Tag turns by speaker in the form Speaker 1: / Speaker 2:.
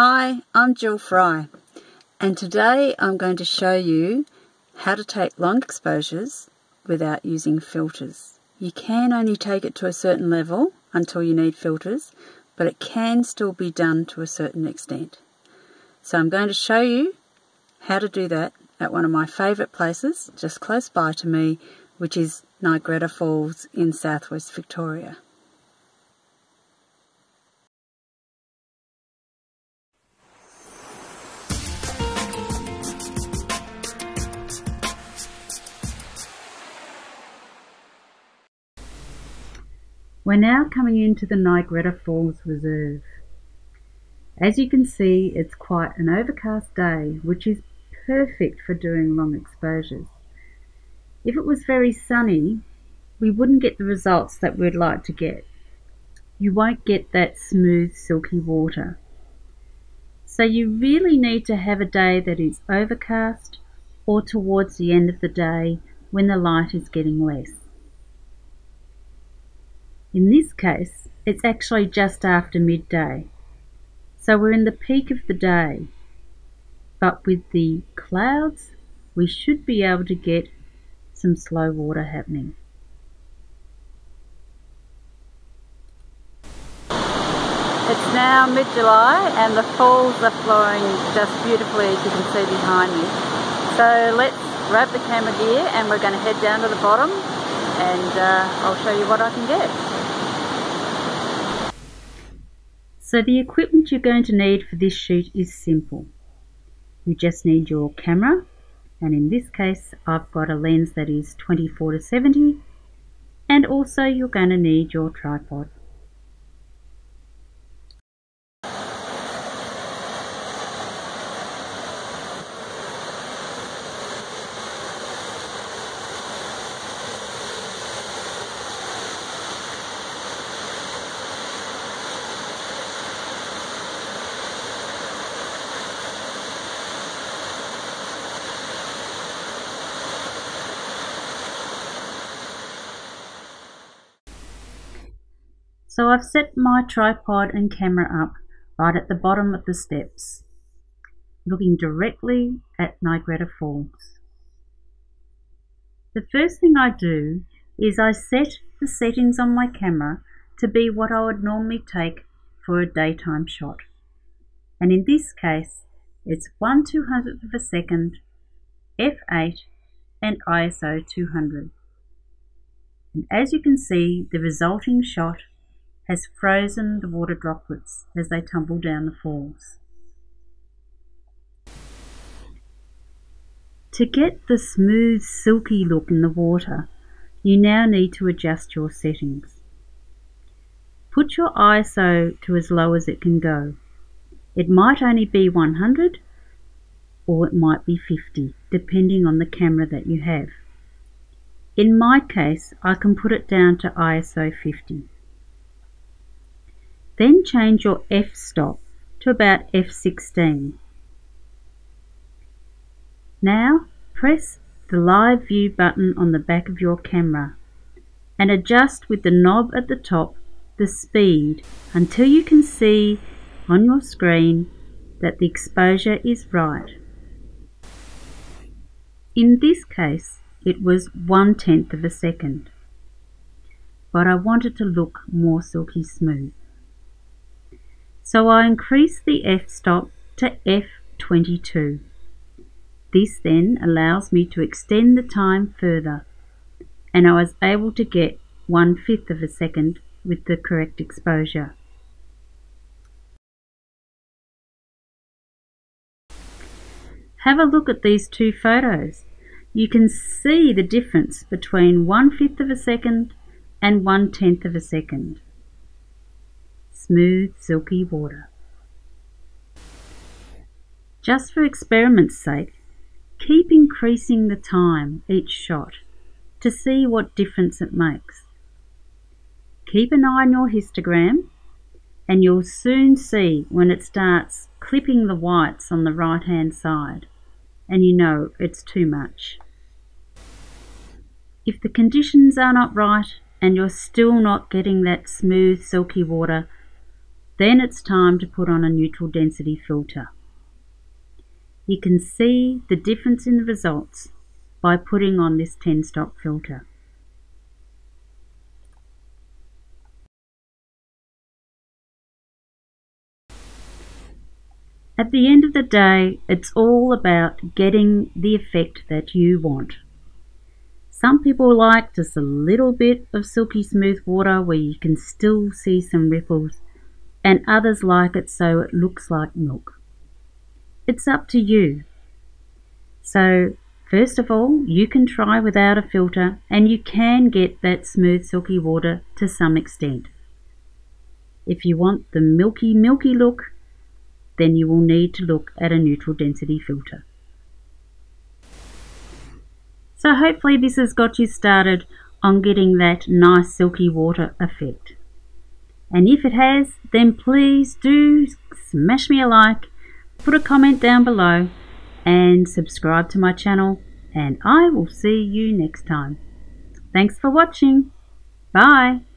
Speaker 1: Hi, I'm Gill Fry and today I'm going to show you how to take long exposures without using filters. You can only take it to a certain level until you need filters but it can still be done to a certain extent. So I'm going to show you how to do that at one of my favourite places just close by to me which is Nigretta Falls in southwest Victoria. We're now coming into the Nigretta Falls Reserve. As you can see, it's quite an overcast day, which is perfect for doing long exposures. If it was very sunny, we wouldn't get the results that we'd like to get. You won't get that smooth, silky water. So you really need to have a day that is overcast or towards the end of the day when the light is getting less. In this case, it's actually just after midday. So we're in the peak of the day. But with the clouds, we should be able to get some slow water happening. It's now mid-July and the falls are flowing just beautifully as you can see behind me. So let's grab the camera gear and we're going to head down to the bottom and uh, I'll show you what I can get. So the equipment you're going to need for this shoot is simple. You just need your camera and in this case I've got a lens that is 24 to 70 and also you're going to need your tripod. So I've set my tripod and camera up right at the bottom of the steps, looking directly at Nigretta Falls. The first thing I do is I set the settings on my camera to be what I would normally take for a daytime shot. And in this case, it's 1 200th of a second, f8 and ISO 200. And as you can see, the resulting shot has frozen the water droplets as they tumble down the falls. To get the smooth, silky look in the water, you now need to adjust your settings. Put your ISO to as low as it can go. It might only be 100 or it might be 50, depending on the camera that you have. In my case, I can put it down to ISO 50. Then change your f-stop to about f16. Now press the live view button on the back of your camera and adjust with the knob at the top the speed until you can see on your screen that the exposure is right. In this case it was one tenth of a second but I wanted to look more silky smooth so I increase the f-stop to f22. This then allows me to extend the time further and I was able to get one fifth of a second with the correct exposure. Have a look at these two photos. You can see the difference between one fifth of a second and one tenth of a second smooth, silky water. Just for experiment's sake, keep increasing the time each shot to see what difference it makes. Keep an eye on your histogram and you'll soon see when it starts clipping the whites on the right hand side and you know it's too much. If the conditions are not right and you're still not getting that smooth silky water then it's time to put on a neutral density filter. You can see the difference in the results by putting on this 10 stop filter. At the end of the day, it's all about getting the effect that you want. Some people like just a little bit of silky smooth water where you can still see some ripples, and others like it so it looks like milk. It's up to you. So, first of all, you can try without a filter and you can get that smooth silky water to some extent. If you want the milky milky look, then you will need to look at a neutral density filter. So hopefully this has got you started on getting that nice silky water effect. And if it has, then please do smash me a like, put a comment down below, and subscribe to my channel, and I will see you next time. Thanks for watching. Bye.